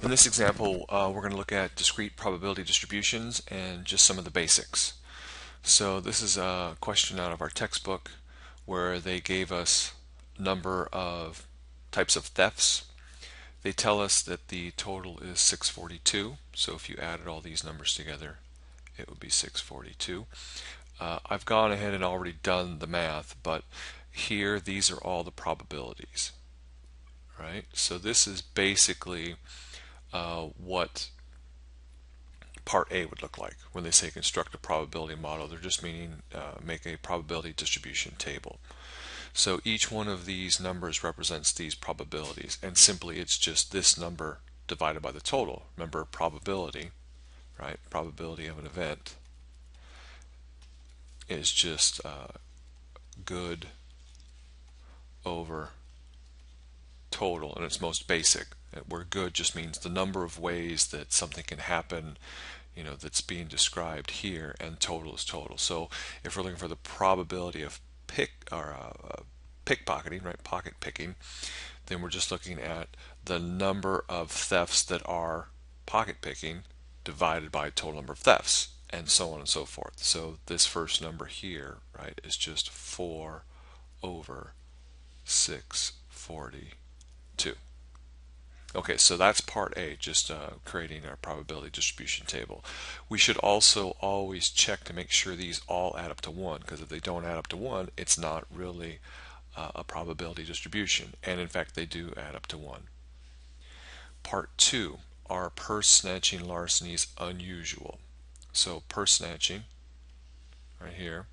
In this example, uh, we're going to look at discrete probability distributions and just some of the basics. So this is a question out of our textbook where they gave us number of types of thefts. They tell us that the total is 642. So if you added all these numbers together, it would be 642. Uh, I've gone ahead and already done the math, but here these are all the probabilities. Right? So this is basically uh, what part A would look like. When they say construct a probability model, they're just meaning uh, make a probability distribution table. So each one of these numbers represents these probabilities, and simply it's just this number divided by the total. Remember probability, right? Probability of an event is just uh, good over total in its most basic where good just means the number of ways that something can happen you know that's being described here and total is total. So if we're looking for the probability of pick or uh, uh, pickpocketing right pocket picking then we're just looking at the number of thefts that are pocket picking divided by total number of thefts and so on and so forth. So this first number here right is just 4 over 642 Okay, so that's part A, just uh, creating our probability distribution table. We should also always check to make sure these all add up to 1, because if they don't add up to 1, it's not really uh, a probability distribution. And in fact, they do add up to 1. Part 2, are purse snatching larcenies unusual? So purse snatching, right here,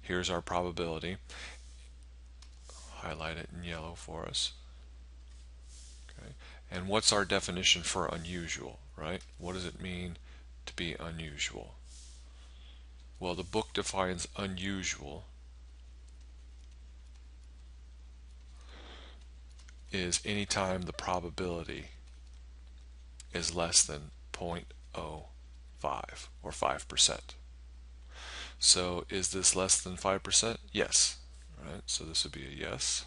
here's our probability. Highlight it in yellow for us. And what's our definition for unusual, right? What does it mean to be unusual? Well, the book defines unusual is anytime the probability is less than 0.05 or 5%. So is this less than 5%? Yes. Right. So this would be a yes.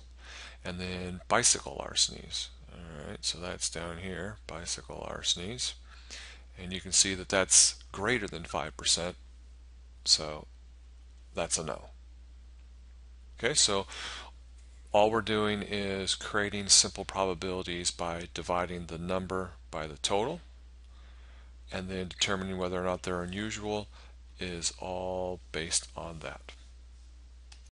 And then bicycle larcenies. Alright, so that's down here, bicycle larcenies. And you can see that that's greater than 5%, so that's a no. Okay, so all we're doing is creating simple probabilities by dividing the number by the total and then determining whether or not they're unusual is all based on that.